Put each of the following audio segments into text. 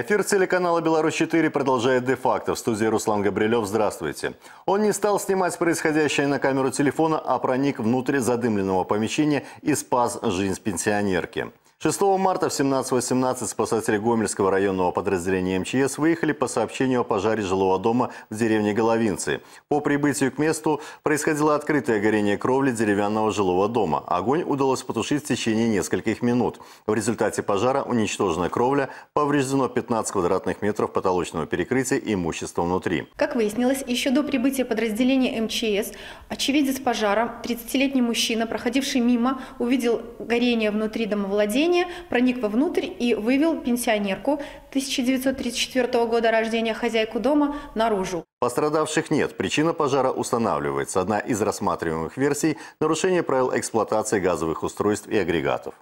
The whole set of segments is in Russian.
Эфир телеканала «Беларусь-4» продолжает де-факто. В студии Руслан Габрилев. Здравствуйте. Он не стал снимать происходящее на камеру телефона, а проник внутрь задымленного помещения и спас жизнь пенсионерки. 6 марта в 17.18 спасатели Гомельского районного подразделения МЧС выехали по сообщению о пожаре жилого дома в деревне Головинцы. По прибытию к месту происходило открытое горение кровли деревянного жилого дома. Огонь удалось потушить в течение нескольких минут. В результате пожара уничтожена кровля, повреждено 15 квадратных метров потолочного перекрытия и имущества внутри. Как выяснилось, еще до прибытия подразделения МЧС очевидец пожара, 30-летний мужчина, проходивший мимо, увидел горение внутри домовладения, проник вовнутрь и вывел пенсионерку 1934 года рождения, хозяйку дома, наружу. Пострадавших нет. Причина пожара устанавливается. Одна из рассматриваемых версий – нарушение правил эксплуатации газовых устройств и агрегатов.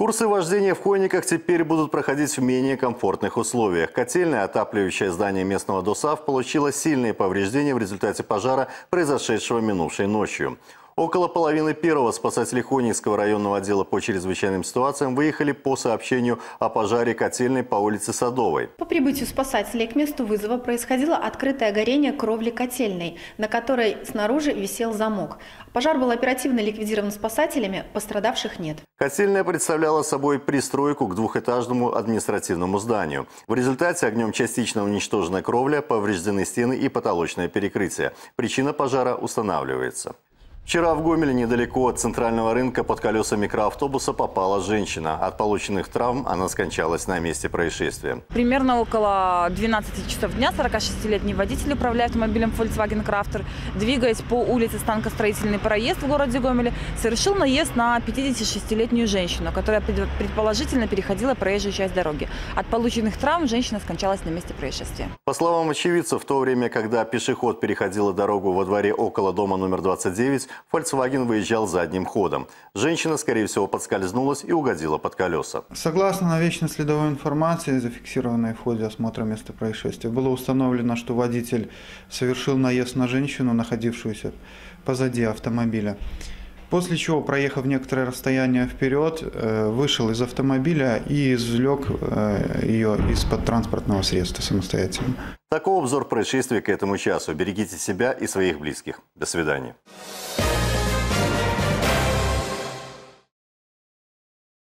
Курсы вождения в Хойниках теперь будут проходить в менее комфортных условиях. Котельное, отапливающее здание местного ДОСАВ, получило сильные повреждения в результате пожара, произошедшего минувшей ночью. Около половины первого спасатели Хонинского районного отдела по чрезвычайным ситуациям выехали по сообщению о пожаре котельной по улице Садовой. По прибытию спасателей к месту вызова происходило открытое горение кровли котельной, на которой снаружи висел замок. Пожар был оперативно ликвидирован спасателями, пострадавших нет. Котельная представляла собой пристройку к двухэтажному административному зданию. В результате огнем частично уничтожена кровля, повреждены стены и потолочное перекрытие. Причина пожара устанавливается. Вчера в Гомеле, недалеко от центрального рынка, под колеса микроавтобуса попала женщина. От полученных травм она скончалась на месте происшествия. Примерно около 12 часов дня 46-летний водитель, управляя автомобилем Volkswagen Crafter, двигаясь по улице Станкостроительный проезд в городе Гомеле, совершил наезд на 56-летнюю женщину, которая предположительно переходила проезжую часть дороги. От полученных травм женщина скончалась на месте происшествия. По словам очевидцев, в то время, когда пешеход переходила дорогу во дворе около дома номер 29, Volkswagen выезжал задним ходом. Женщина, скорее всего, подскользнулась и угодила под колеса. Согласно навечно-следовой информации, зафиксированной в ходе осмотра места происшествия, было установлено, что водитель совершил наезд на женщину, находившуюся позади автомобиля. После чего, проехав некоторое расстояние вперед, э, вышел из автомобиля и извлек э, ее из-под транспортного средства самостоятельно. Такой обзор происшествия к этому часу. Берегите себя и своих близких. До свидания.